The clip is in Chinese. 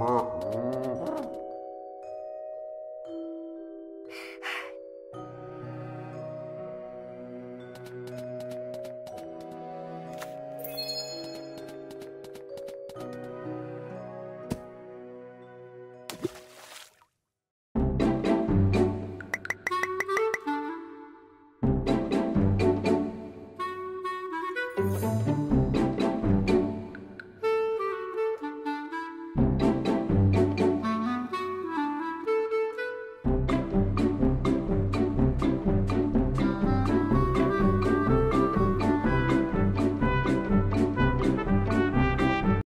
嗯。